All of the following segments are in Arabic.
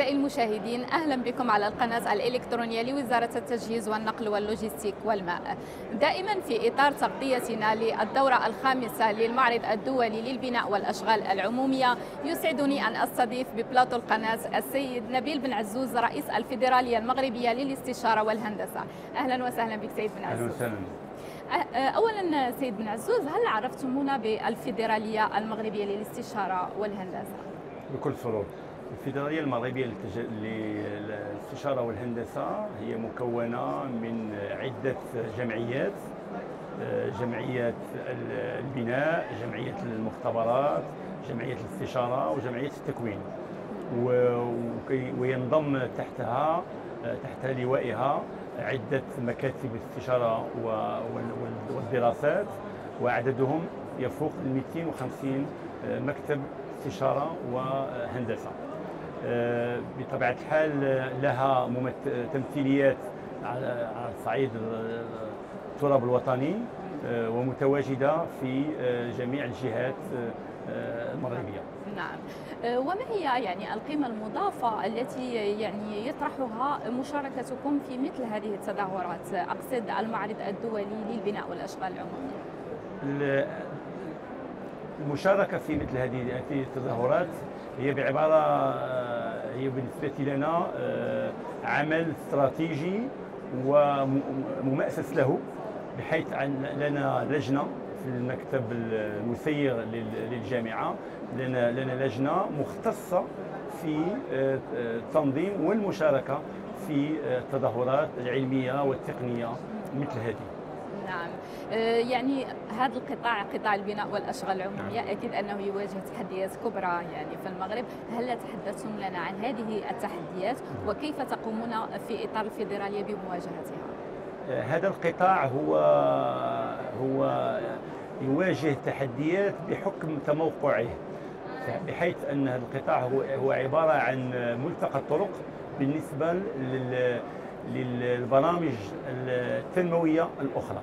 أعزائي المشاهدين أهلا بكم على القناة الإلكترونية لوزارة التجهيز والنقل واللوجستيك والماء. دائما في إطار تغطيتنا للدورة الخامسة للمعرض الدولي للبناء والأشغال العمومية يسعدني أن أستضيف ببلاطو القناة السيد نبيل بن عزوز رئيس الفيدرالية المغربية للاستشارة والهندسة. أهلا وسهلا بك سيد بن عزوز. أهلا وسهلا أولا سيد بن عزوز هل عرفتمونا بالفيدرالية المغربية للاستشارة والهندسة؟ بكل سرور الفيدرالية المغربية للاستشارة والهندسة هي مكونة من عدة جمعيات جمعية البناء جمعية المختبرات جمعية الاستشارة وجمعية التكوين. وينضم تحتها تحت لوائها عدة مكاتب الاستشارة والدراسات وعددهم يفوق 250 مكتب استشارة وهندسة. بطبيعة الحال لها تمثيليات على صعيد التراب الوطني ومتواجدة في جميع الجهات المغربية. نعم. وما هي يعني القيمة المضافة التي يعني يطرحها مشاركتكم في مثل هذه التظاهرات أقصد المعرض الدولي للبناء والأشغال العمومية. المشاركة في مثل هذه التظاهرات هي بعبارة هي بالنسبة لنا عمل استراتيجي ومؤسس له بحيث لنا لجنة في المكتب المسير للجامعة لنا لنا لجنة مختصة في التنظيم والمشاركة في التظاهرات العلمية والتقنية مثل هذه. نعم يعني هذا القطاع قطاع البناء والأشغال العموميه أكيد أنه يواجه تحديات كبرى يعني في المغرب. هل تحدثتم لنا عن هذه التحديات؟ وكيف تقومون في إطار الفيدرالية بمواجهتها؟ هذا القطاع هو هو يواجه تحديات بحكم تموقعه. بحيث أن القطاع هو هو عبارة عن ملتقى الطرق بالنسبة للبرامج التنموية الأخرى.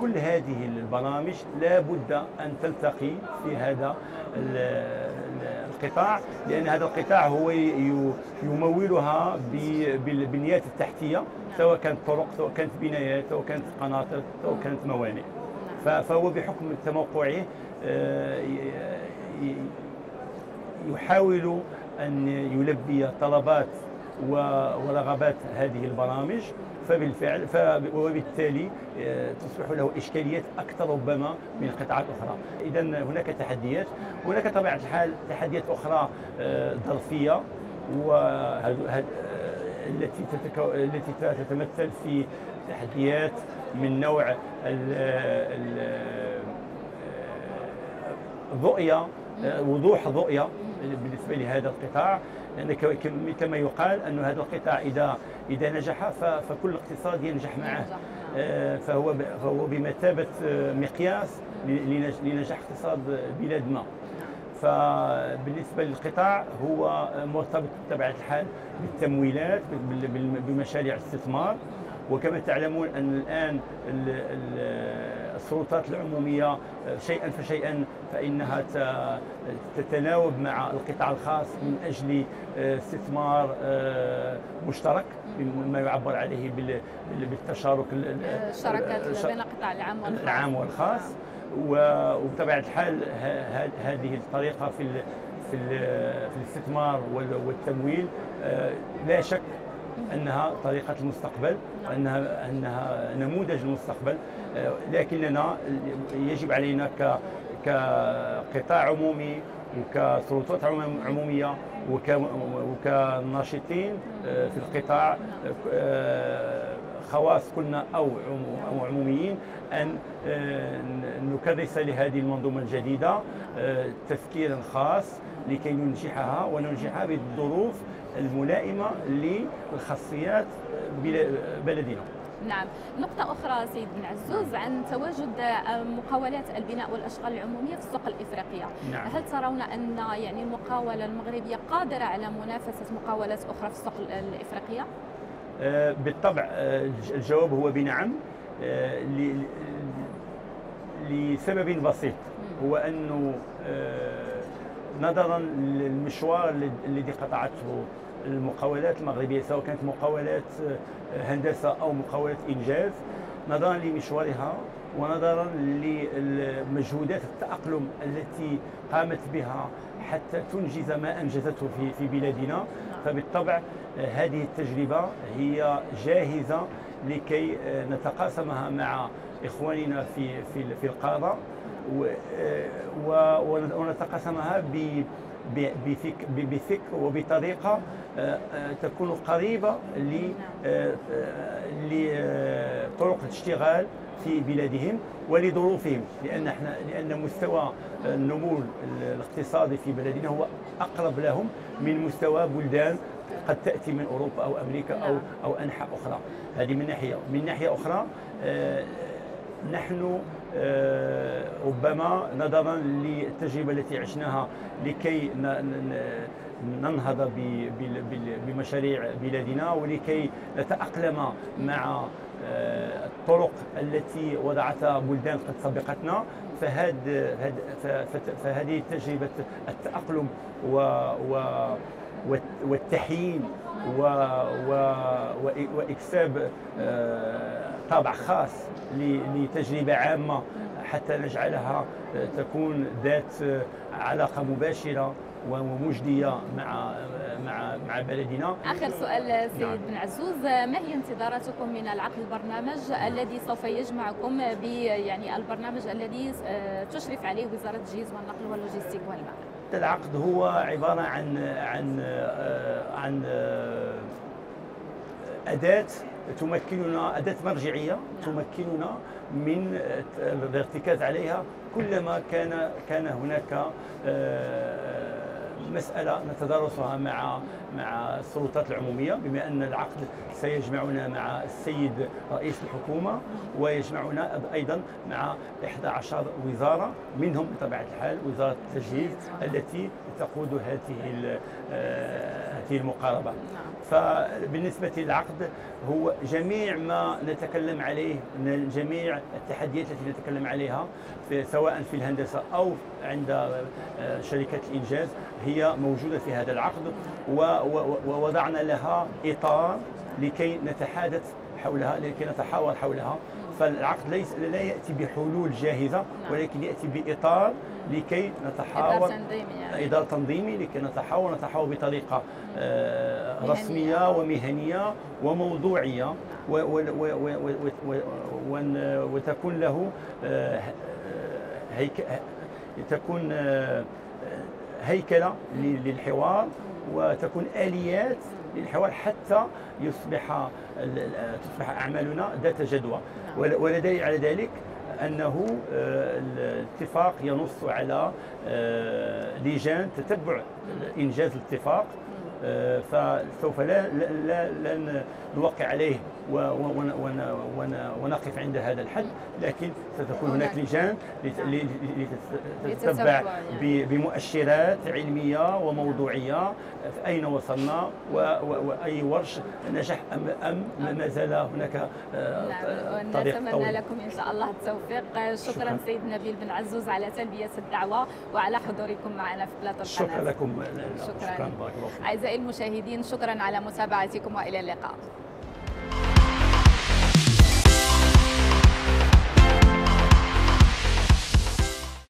كل هذه البرامج لا بد أن تلتقي في هذا القطاع لأن هذا القطاع هو يمولها بالبنيات التحتية سواء كانت طرق سواء كانت بنايات سواء كانت قناطر سواء كانت موانئ. فهو بحكم تموقعه يحاول أن يلبي طلبات ورغبات هذه البرامج. فبالفعل وبالتالي تصبح له إشكاليات أكثر ربما من القطاعات الاخرى اذا هناك تحديات. هناك طبيعة الحال تحديات أخرى ظرفية التي التي تتمثل في تحديات من نوع الرؤيه وضوح الرؤيه بالنسبة لهذا القطاع. لأن كما يقال أن هذا القطاع اذا إذا نجح فكل الاقتصاد ينجح معه. فهو فهو بمثابة مقياس لنجاح اقتصاد بلاد ما. فبالنسبه للقطاع هو مرتبط بطبيعة الحال بالتمويلات بمشاريع الاستثمار وكما تعلمون أن الآن السلطات العمومية شيئا فشيئا فإنها تتناوب مع القطاع الخاص من أجل استثمار مشترك ما يعبر عليه بالتشارك الشراكات بين القطاع العام والخاص. العام والخاص. وبطبيعة الحال هذه الطريقة في في في الاستثمار والتمويل لا شك أنها طريقة المستقبل وانها أنها نموذج المستقبل. لكننا يجب علينا كقطاع عمومي وكسلطات عمومية وكناشطين في القطاع. خواص كلنا أو عموميين أن نكرس لهذه المنظومة الجديدة تفكيرا خاص لكي ننجحها وننجحها بالظروف الملائمة للخاصيات بلدنا. نعم نقطة أخرى سيد بن عزوز عن تواجد مقاولات البناء والأشغال العمومية في السوق الإفريقية نعم. هل ترون أن يعني المقاولة المغربية قادرة على منافسة مقاولات أخرى في السوق الإفريقية؟ بالطبع الجواب هو بنعم لسبب بسيط. هو أنه نظرا للمشوار الذي قطعته المقاولات المغربية سواء كانت مقاولات هندسة أو مقاولات إنجاز نظرا لمشوارها ونظرا لمجهودات التأقلم التي قامت بها حتى تنجز ما أنجزته في في بلادنا. فبالطبع هذه التجربة هي جاهزة لكي نتقاسمها مع إخواننا في في في القارة. ونتقاسمها بفكر وبطريقة آه، آه، تكون قريبة لطرق الاشتغال في بلادهم ولظروفهم لأن إحنا لأن مستوى النمو الاقتصادي في بلدنا هو أقرب لهم من مستوى بلدان قد تأتي من أوروبا أو أمريكا أو نعم. أو أنحاء أخرى هذه من ناحية من ناحية أخرى آه، نحن ربما نظرا للتجربة التي عشناها لكي ننهض بمشاريع بلادنا ولكي نتأقلم مع آه، الطرق التي وضعتها بلدان قد سبقتنا فهذه تجربة التأقلم والتحيين وإكساب آه، طابع خاص لتجربة عامة حتى نجعلها تكون ذات علاقة مباشرة ومجدية مع مع مع بلدنا. آخر سؤال سيد نعم. بن عزوز ما هي انتظاراتكم من العقد البرنامج الذي سوف يجمعكم ب يعني البرنامج الذي آه، تشرف عليه وزارة التجهيز والنقل واللوجستيك والماء العقد هو عبارة عن عن آه، عن آه، أداة تمكننا أداة مرجعية تمكننا من الارتكاز عليها كلما كان كان هناك مسألة نتدارسها مع مع السلطات العمومية بما أن العقد سيجمعنا مع السيد رئيس الحكومة ويجمعنا أيضا مع 11 وزارة منهم بطبيعة الحال وزارة التجهيز التي تقود هذه آه، هذه المقاربة نعم. فبالنسبة للعقد هو جميع ما نتكلم عليه جميع التحديات التي نتكلم عليها سواء في الهندسة أو عند آه، شركات الإنجاز هي موجودة في هذا العقد ووضعنا لها إطار لكي نتحادث حولها لكي نتحاور حولها فالعقد ليس لا يأتي بحلول جاهزة نعم. ولكن يأتي بإطار لكي نتحاور إطار تنظيمي يعني. إطار تنظيمي لكي نتحاور نتحاور بطريقة آه رسمية ومهنية وموضوعية وتكون له آه هيك تكون آه هيكلة للحوار وتكون آليات للحوار حتى يصبح تصبح أعمالنا ذات جدوى. ودليل على ذلك أنه آه، الاتفاق ينص على آه، لجان تتبع إنجاز الاتفاق آه، فسوف لا لا لن نوقع عليه. ونقف عند هذا الحد لكن ستكون هناك لجان لتتبع بمؤشرات علمية وموضوعية. أين وصلنا؟ وأي ورش نجح ام أم؟ ما زال هناك آه، نعم نتمنى لكم إن شاء الله التوفيق. شكرا, شكرا سيد نبيل بن عزوز على تلبية الدعوة وعلى حضوركم معنا في بلاطو القناة. شكرا لكم. شكرا, شكرا. أعزائي المشاهدين شكرا على متابعتكم وإلى اللقاء.